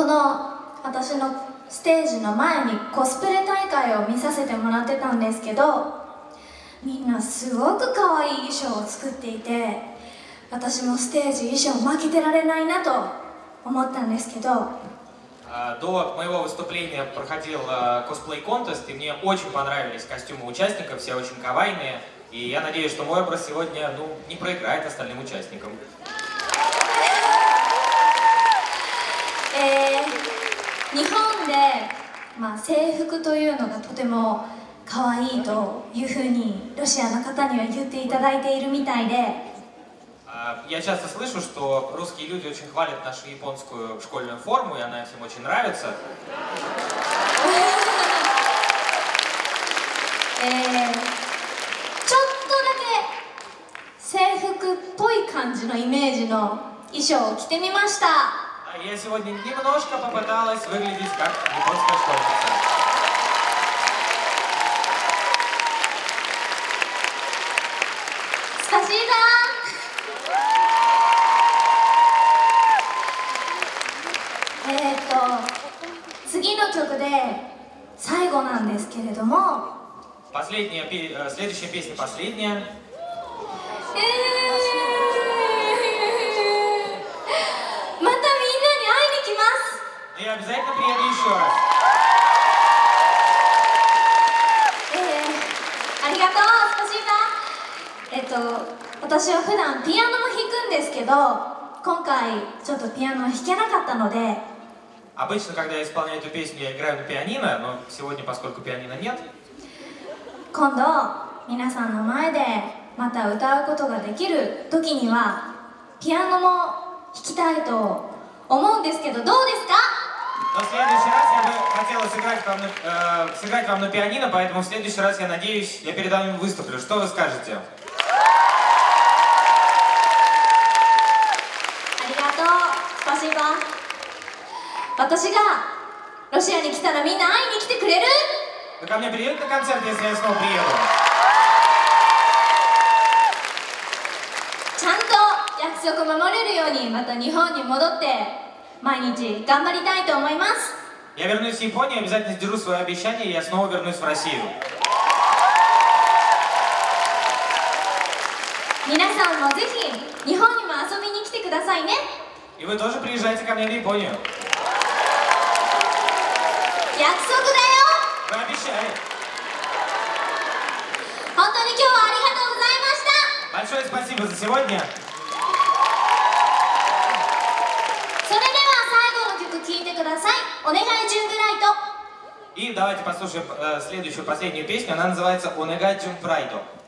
この私のステージの前にコスプレ大会を見させてもらってたんですけどみんなすごく可愛い衣装を作っていて私もステージ衣装負けてられないなと思ったんですけど А, До моего выступления проходил а, косплей-контест, и мне очень понравились костюмы участников, все очень кавайные. И я надеюсь, что мой образ сегодня ну, не проиграет остальным участникам. えー日本で、まあ、制服というのがとても可愛いというふうにロシアの方には言っていただいているみたいで А, Я часто слышу, что русские люди очень хвалят нашу японскую школьную форму, и она всем очень нравится. えーちょっとだけ制服っぽい感じのイメージの衣装を着てみました А я сегодня немножко попыталась выглядеть как японская школьница. Спасибо. Э, последняя, следующая песня последняя. Э, э, ありがとうスパシーダえっ、と私は普段ピアノも弾くんですけど今回ちょっとピアノを弾けなかったので Обычно, когда я исполняю эту песню, я играю на пианино, но сегодня, поскольку пианино нет, 今度皆さんの前でまた歌うことができる時にはピアノも弾きたいと思うんですけどどうですか но в следующий раз я бы хотела сыграть вам, на, э, сыграть вам на пианино, поэтому в следующий раз, я надеюсь, я перед вами выступлю. Что вы скажете? ありがとうスパシーバ私がロシアに来たらみんな会いに来てくれる Вы ко мне приедете на концерт, если я снова приеду? ちゃんと約束守れるようにまた日本に戻って 毎日頑張りたいと思います Я вернусь в Японию, обязательно сдержу свое обещание, и я снова вернусь в Россию. 皆さんもぜひ日本にも遊びに来てくださいね И вы тоже приезжайте ко мне в Японию. 約束だよ Вы обещали. 本当に今日はありがとうございました Большое спасибо за сегодня. И давайте послушаем э, следующую, последнюю песню. Она называется «Онегай Джумпрайдо». ガ